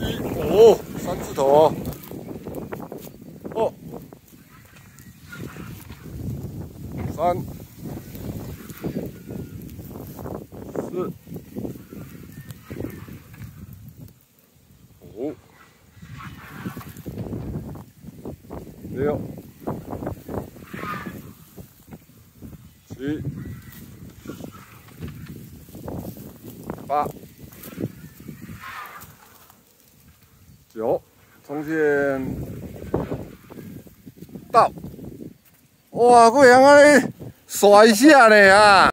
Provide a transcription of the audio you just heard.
一五三字头哦，三。四。五。六。七。八。九，冲线到，哇，贵阳啊，甩一下呢啊！